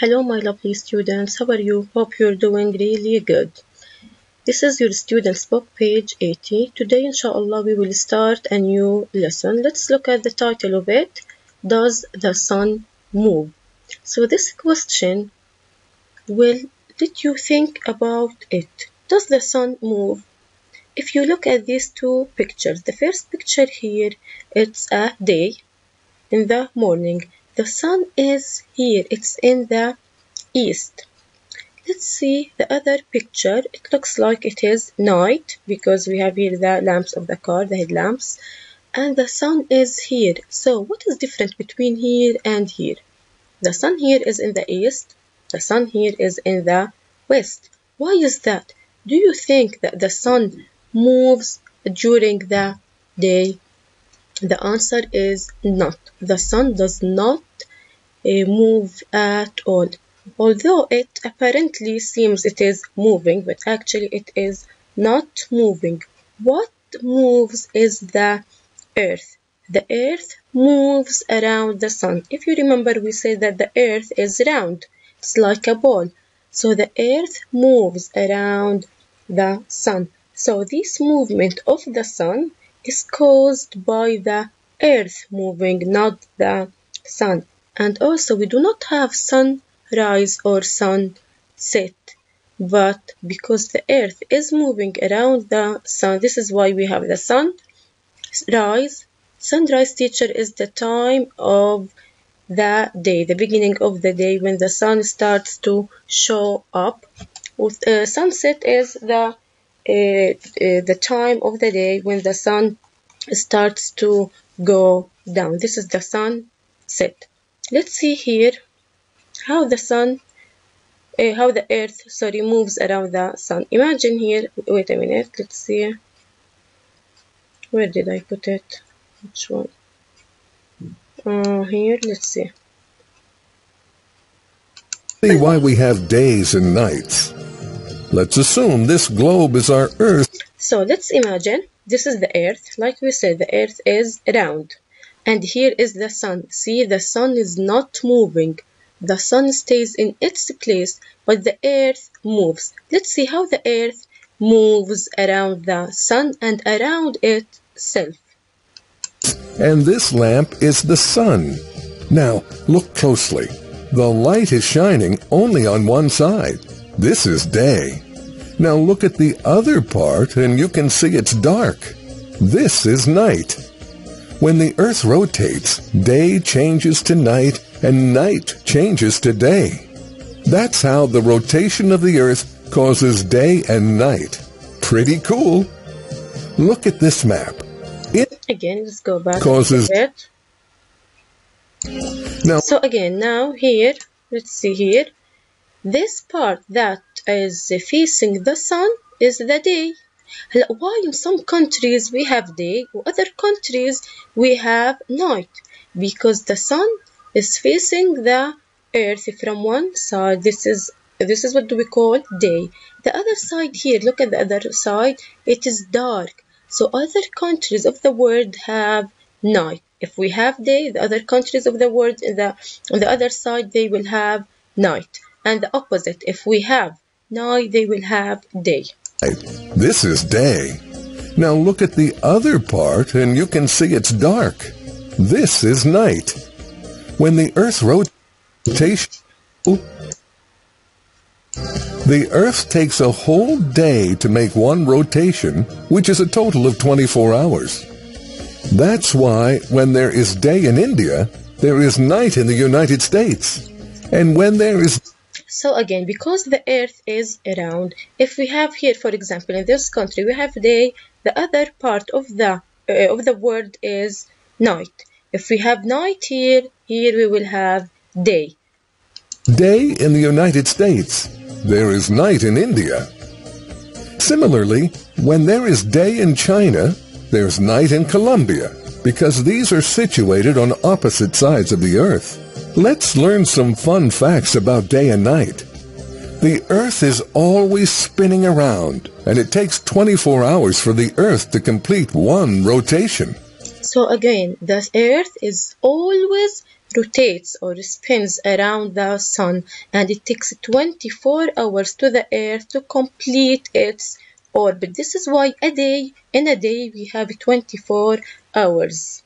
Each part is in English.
Hello my lovely students, how are you? Hope you're doing really good. This is your student's book page 80. Today inshallah we will start a new lesson. Let's look at the title of it. Does the sun move? So this question will let you think about it. Does the sun move? If you look at these two pictures, the first picture here, it's a day in the morning the sun is here, it's in the east. Let's see the other picture. It looks like it is night because we have here the lamps of the car, the headlamps. And the sun is here. So what is different between here and here? The sun here is in the east. The sun here is in the west. Why is that? Do you think that the sun moves during the day? The answer is not. The sun does not move at all. Although it apparently seems it is moving, but actually it is not moving. What moves is the earth. The earth moves around the sun. If you remember, we said that the earth is round. It's like a ball. So the earth moves around the sun. So this movement of the sun is caused by the earth moving, not the sun. And also we do not have sunrise or sunset, but because the earth is moving around the sun, this is why we have the sun rise. Sunrise teacher is the time of the day, the beginning of the day when the sun starts to show up. Uh, sunset is the uh, uh, the time of the day when the sun starts to go down. This is the sun set. Let's see here how the sun, uh, how the earth, sorry, moves around the sun. Imagine here, wait a minute, let's see. Where did I put it? Which one? Uh, here, let's see. See why we have days and nights. Let's assume this globe is our Earth. So let's imagine this is the Earth. Like we said, the Earth is round. And here is the sun. See, the sun is not moving. The sun stays in its place, but the Earth moves. Let's see how the Earth moves around the sun and around itself. And this lamp is the sun. Now, look closely. The light is shining only on one side. This is day. Now look at the other part and you can see it's dark. This is night. When the earth rotates, day changes to night and night changes to day. That's how the rotation of the earth causes day and night. Pretty cool. Look at this map. It again, let's go back. Causes. it. Now. So again, now here, let's see here. This part that is facing the sun is the day. Why in some countries we have day, other countries we have night? Because the sun is facing the earth from one side. This is this is what we call day. The other side here, look at the other side, it is dark. So other countries of the world have night. If we have day, the other countries of the world the, on the other side they will have night and the opposite. If we have night, they will have day. This is day. Now look at the other part and you can see it's dark. This is night. When the Earth rotation, the Earth takes a whole day to make one rotation, which is a total of 24 hours. That's why when there is day in India, there is night in the United States. And when there is so again, because the earth is round, if we have here, for example, in this country, we have day, the other part of the uh, of the world is night. If we have night here, here we will have day. Day in the United States. There is night in India. Similarly, when there is day in China, there's night in Colombia, because these are situated on opposite sides of the earth. Let's learn some fun facts about day and night. The Earth is always spinning around, and it takes 24 hours for the Earth to complete one rotation. So again, the Earth is always rotates or spins around the sun and it takes 24 hours to the earth to complete its orbit. This is why a day, in a day, we have 24 hours.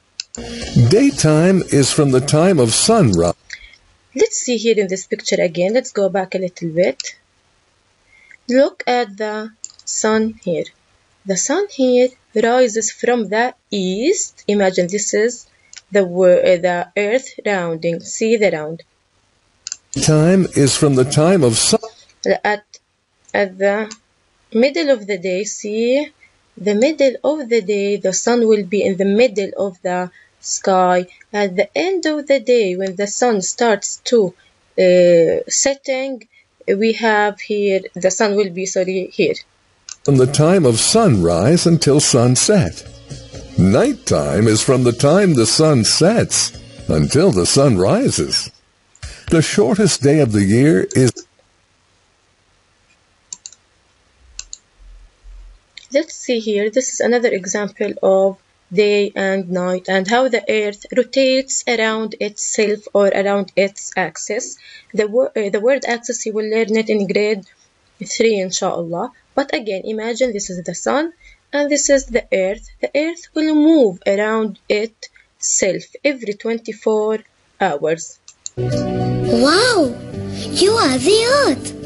Daytime is from the time of sunrise. Let's see here in this picture again. Let's go back a little bit. Look at the sun here. The sun here rises from the east. Imagine this is the uh, the earth rounding. See the round. Time is from the time of sun. At at the middle of the day, see the middle of the day, the sun will be in the middle of the sky. At the end of the day, when the sun starts to uh, setting, we have here the sun will be sorry here. From the time of sunrise until sunset. Nighttime is from the time the sun sets until the sun rises. The shortest day of the year is Let's see here, this is another example of day and night and how the earth rotates around itself or around its axis. The, uh, the word axis you will learn it in grade 3 inshallah. But again, imagine this is the sun and this is the earth. The earth will move around itself every 24 hours. Wow! You are the earth!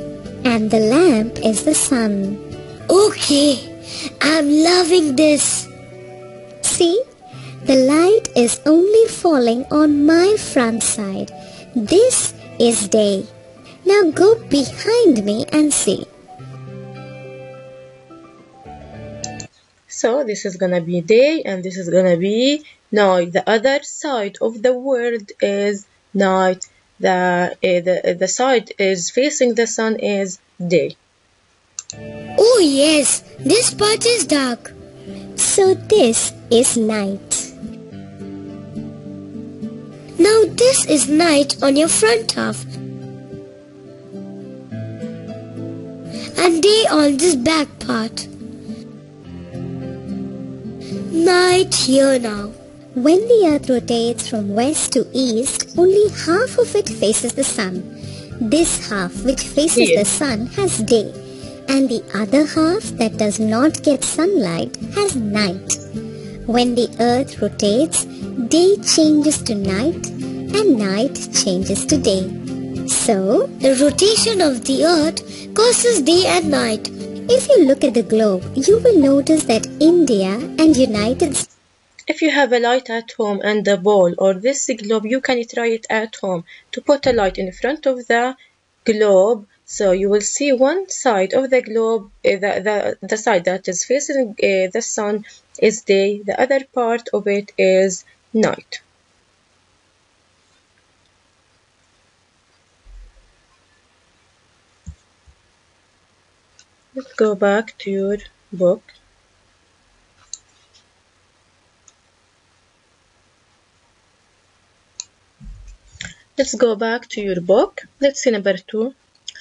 And the lamp is the sun. Okay, I'm loving this. See, the light is only falling on my front side. This is day. Now go behind me and see. So this is gonna be day and this is gonna be night. The other side of the world is night. The, uh, the, the side is facing the sun is day. Oh yes, this part is dark. So this is night. Now this is night on your front half. And day on this back part. Night here now. When the earth rotates from west to east, only half of it faces the sun. This half, which faces Yeah. the sun, has day, and the other half that does not get sunlight has night. When the earth rotates, day changes to night, and night changes to day. So, The rotation of the earth causes day and night. if you look at the globe, you will notice that India and United States If you have a light at home and a ball or this globe, you can try it at home to put a light in front of the globe. So you will see one side of the globe, uh, the, the, the side that is facing uh, the sun is day, the other part of it is night. Let's go back to your book. Let's go back to your book. Let's see number two.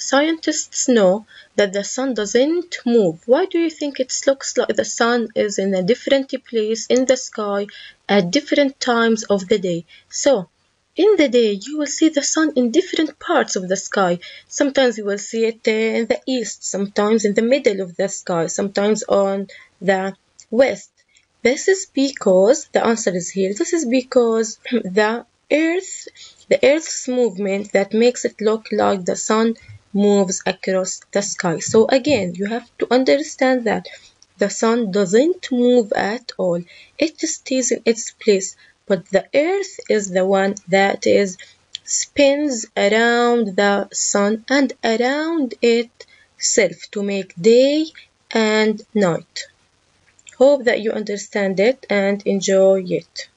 Scientists know that the sun doesn't move. Why do you think it looks like the sun is in a different place in the sky at different times of the day? So, in the day, you will see the sun in different parts of the sky. Sometimes you will see it in the east, sometimes in the middle of the sky, sometimes on the west. This is because, the answer is here, this is because the earth, the earth's movement that makes it look like the sun moves across the sky. So again, you have to understand that the sun doesn't move at all. It stays in its place, but the earth is the one that is spins around the sun and around itself to make day and night. Hope that you understand it and enjoy it.